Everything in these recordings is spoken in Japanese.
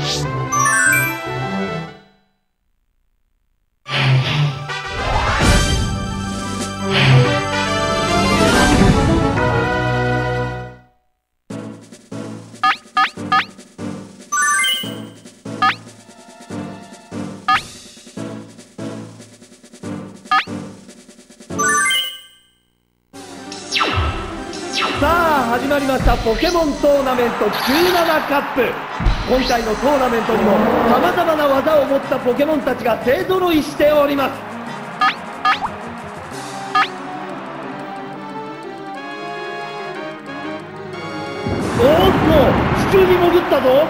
さあ始まりましたポケモントーナメント17カップ。今回のトーナメントにも様々な技を持ったポケモンたちが勢ぞろいしております。おっと地中に潜ったぞ。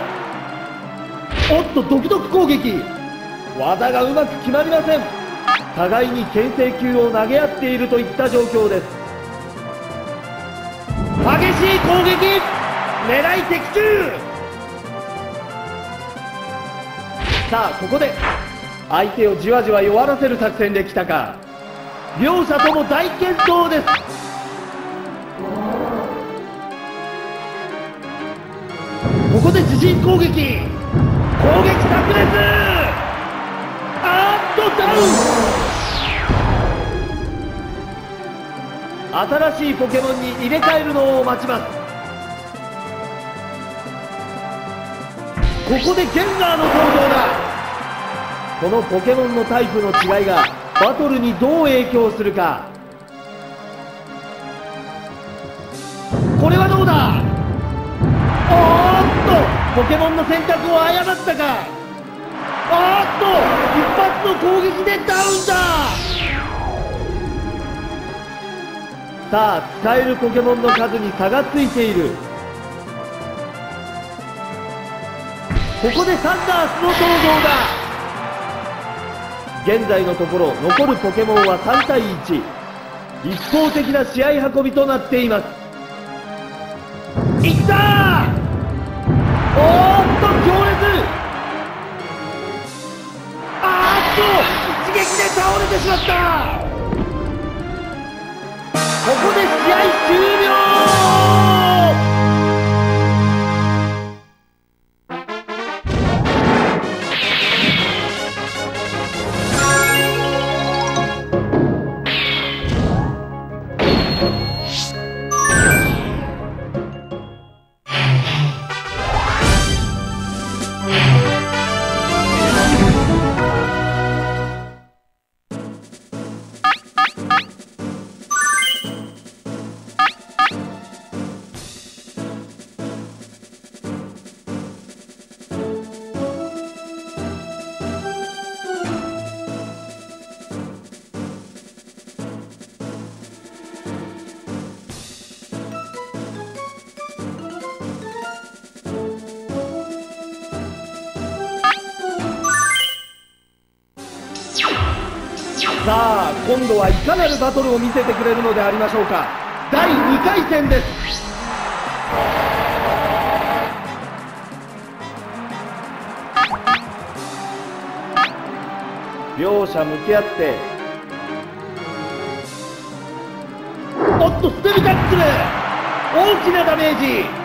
おっとドキドキ攻撃。技がうまく決まりません。互いに牽制球を投げ合っているといった状況です。激しい攻撃！狙い的中！さあここで相手をじわじわ弱らせる作戦できたか。両者とも大健闘です。ここで自陣攻撃。攻撃炸裂。あーっとダウン。新しいポケモンに入れ替えるのを待ちます。ここでゲンガーの登場だ。このポケモンのタイプの違いがバトルにどう影響するか。これはどうだ？おっと！ポケモンの選択を誤ったか。あっと！一発の攻撃でダウンだ。さあ使えるポケモンの数に差がついている。ここでサンダースの登場だ。現在のところ残るポケモンは3対1一方的な試合運びとなっています。いったおーっとさあ今度はいかなるバトルを見せてくれるのでありましょうか。第2回戦です。両者向き合って。おっとステミタックル。大きなダメージ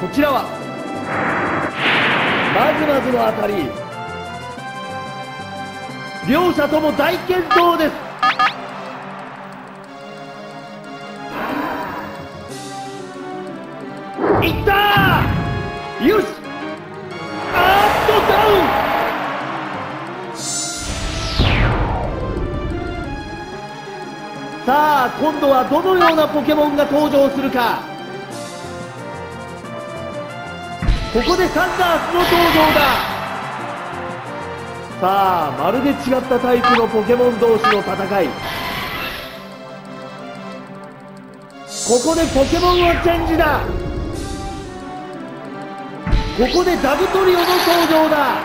こちらはまずまずの当たり両者とも大健闘です。いったー！よし！あーっとダウン！さあ今度はどのようなポケモンが登場するか。ここでサンダースの登場だ。さあまるで違ったタイプのポケモン同士の戦い。ここでポケモンをチェンジだ。ここでダブトリオの登場だ。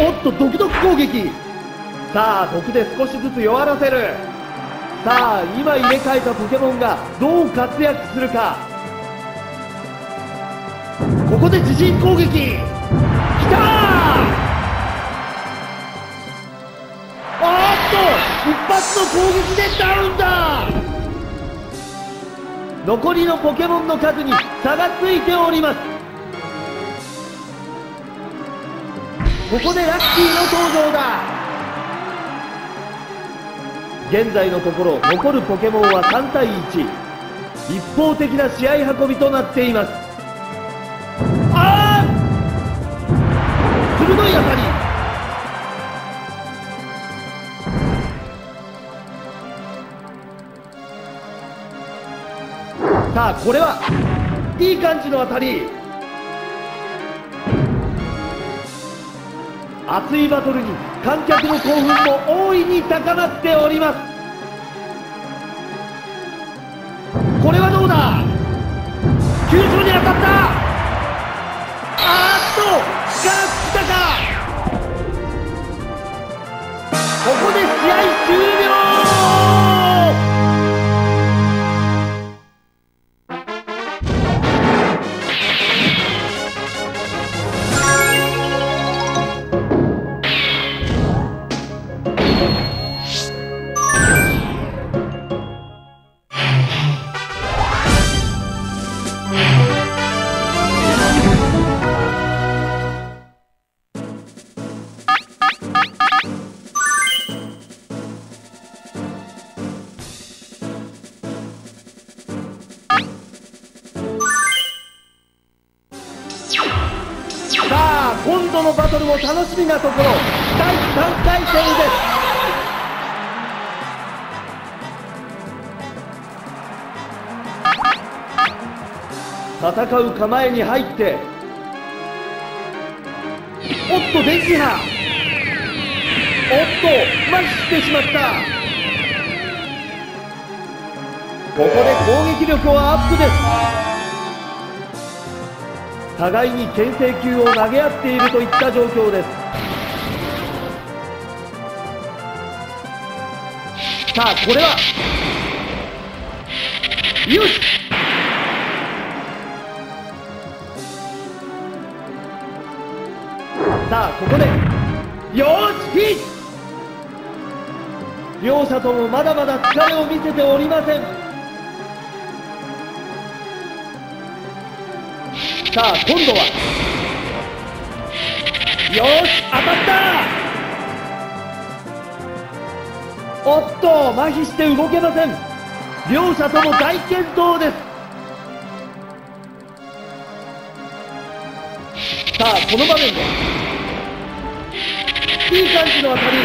おっとドキドキ攻撃。さあここで少しずつ弱らせる。さあ今入れ替えたポケモンがどう活躍するか。ここで自陣攻撃。きたあっと一発の攻撃でダウンだ!残りのポケモンの数に差がついております。ここでラッキーの登場だ。現在のところ残るポケモンは3対1一方的な試合運びとなっています。ああ鋭い当たり。さあこれはいい感じの当たり。熱いバトルに観客の興奮も大いに高まっております。これはどうだ？球場に当たった。あーっと力尽きた3回戦です。戦う構えに入っておっと電磁波。おっと麻痺してしまった。ここで攻撃力をアップです。互いに牽制球を投げ合っているといった状況です。さあこれは。よしさあここで。よしヒッ両者ともまだまだ疲れを見せておりません。さあ今度は。よし当たった。おっと麻痺して動けません。両者とも大健闘です。さあこの場面でいい感じの当たり。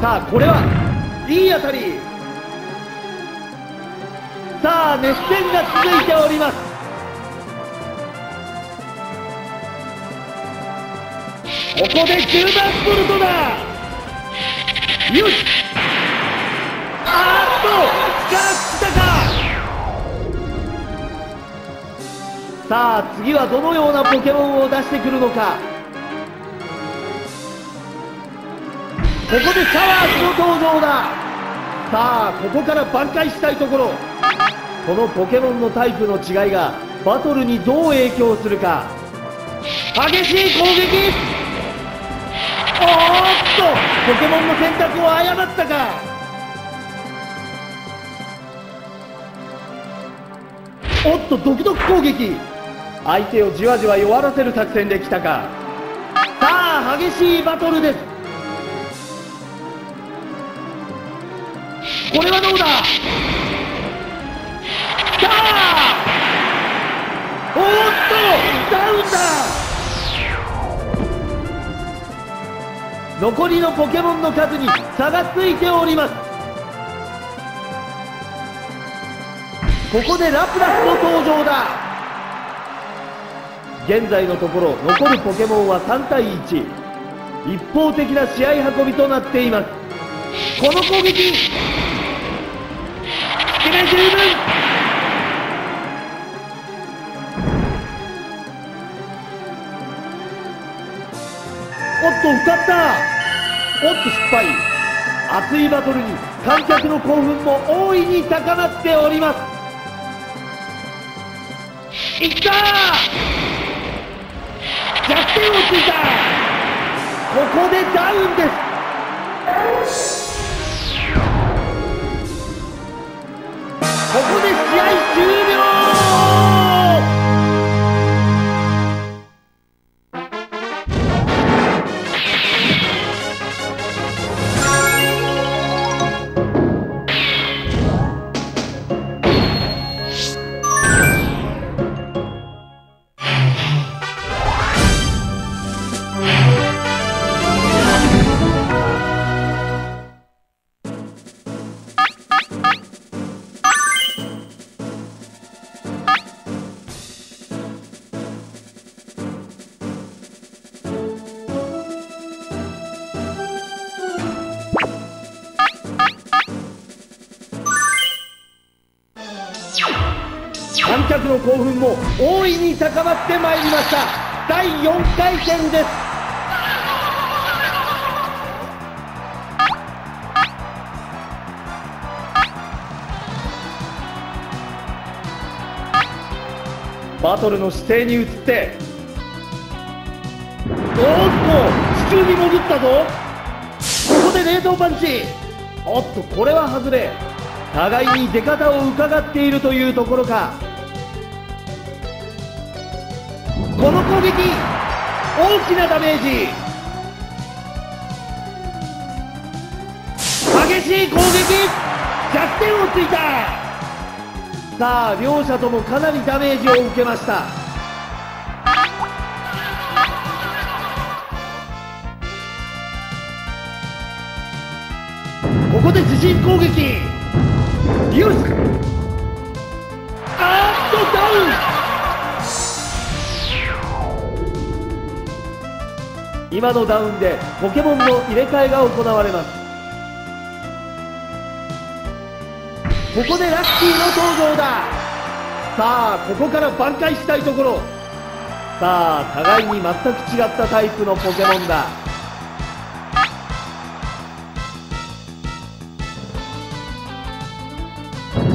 さあこれはいい当たり。さあ熱戦が続いております。ここで10番ボルトだ。よし。あっと力尽きたか。さあ次はどのようなポケモンを出してくるのか。ここでシャワーズの登場だ。さあここから挽回したいところ。このポケモンのタイプの違いがバトルにどう影響するか。激しい攻撃。おっとポケモンの選択を誤ったか。おっとドキドキ攻撃。相手をじわじわ弱らせる作戦できたか。さあ激しいバトルです。これはどうだ?さあ!おっとダウンだ!残りのポケモンの数に差がついております。ここでラプラスの登場だ。現在のところ残るポケモンは3対1一方的な試合運びとなっています。この攻撃決め十分と歌った。おっと失敗。熱いバトルに観客の興奮も大いに高まっております。いった逆転をついた。ここでダウンです。ここで試合終了。興奮も大いに高まってまいりました。第4回戦です。バトルの姿勢に移っておっと地中に潜ったぞ。ここで冷凍パンチ。おっとこれは外れ。互いに出方を伺っているというところか。この攻撃大きなダメージ。激しい攻撃。弱点をついた。さあ両者ともかなりダメージを受けました。ここで自陣攻撃。よし。あーっとダウン。今のダウンでポケモンの入れ替えが行われます。ここでラッキーの登場だ。さあここから挽回したいところ。さあ互いに全く違ったタイプのポケモンだ。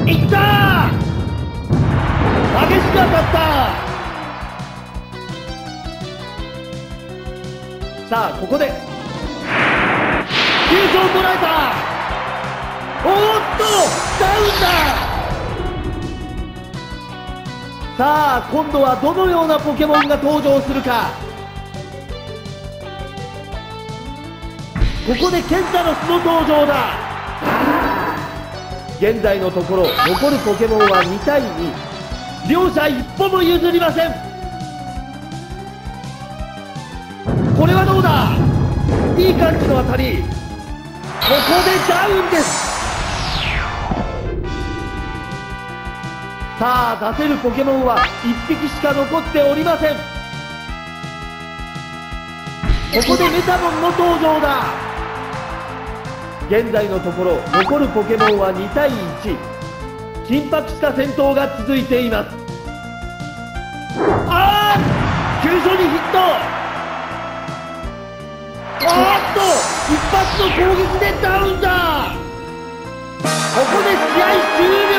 いった激しく当たったさあここで急所を捉えた。おっとダウンだ。さあ今度はどのようなポケモンが登場するか。ここでケンタロスの登場だ。現在のところ残るポケモンは2対2両者一歩も譲りません。これはどうだ？いい感じの当たり。ここでダウンです。さあ出せるポケモンは1匹しか残っておりません。ここでメタモンの登場だ。現在のところ残るポケモンは2対1緊迫した戦闘が続いています。ああ急所にヒット！あーっと一発の攻撃でダウンだ。ここで試合終